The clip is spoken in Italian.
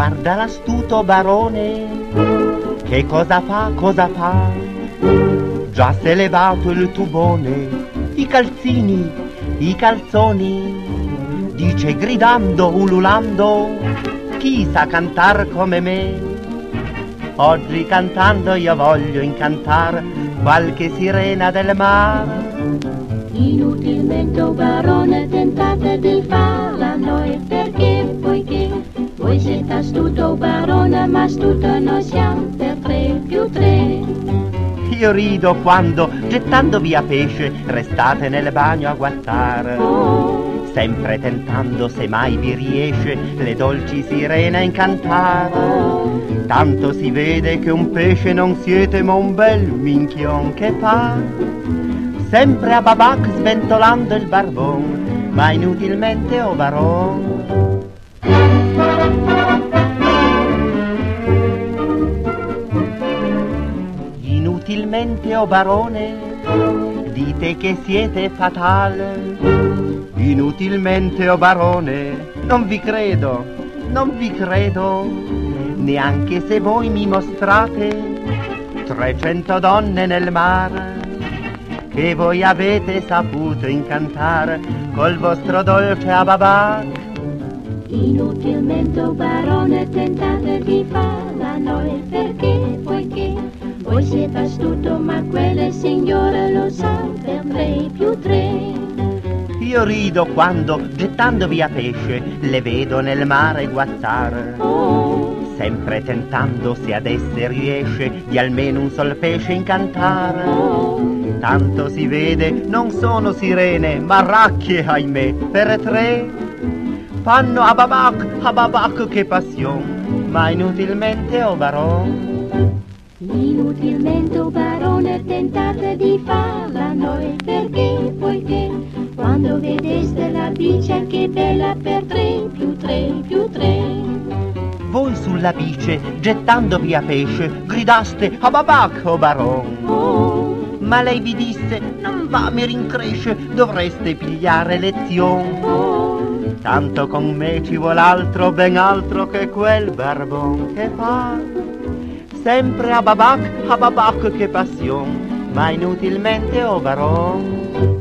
Guarda l'astuto barone, che cosa fa, cosa fa? Già s'è levato il tubone, i calzini, i calzoni, dice gridando, ululando, chi sa cantar come me? Oggi cantando io voglio incantar qualche sirena del mare. Inutilmente, oh barone, tentate di poiché voi siete astuto, oh barone, ma astuto noi siamo per tre più tre. Io rido quando, gettando via pesce, restate nel bagno a guattare. Oh, Sempre tentando, se mai vi riesce, le dolci sirene a incantare. oh, Tanto si vede che un pesce non siete, ma un bel minchion che fa. Sempre a babac sventolando il barbon, ma inutilmente o baron. Inutilmente o barone, dite che siete fatale. Inutilmente o barone, non vi credo, non vi credo, neanche se voi mi mostrate trecento donne nel mare che voi avete saputo incantare col vostro dolce ababac. Inutilmente, barone, tentate di farla noi perché, poiché voi siete astuto, ma quelle signore lo sanno per tre più tre. Io rido quando, gettando via pesce, le vedo nel mare guazzare. Oh, Sempre tentando, se ad esse riesce, di almeno un sol pesce incantare. oh, Tanto si vede, non sono sirene, ma racchie, ahimè, per tre. Fanno ababac, ababac, che passion, ma inutilmente o baron. Inutilmente, oh barone, tentate di farla noi perché, poiché quando vedeste la bice che bella per tre più tre più tre. Voi sulla bice, gettando via pesce, gridaste ababac, o baron. Oh, Ma lei vi disse, non va, mi rincresce, dovreste pigliare lezione. oh, Tanto con me ci vuol altro, ben altro che quel barbon che fa. Sempre a babac, a babac che passion, ma inutilmente o baron.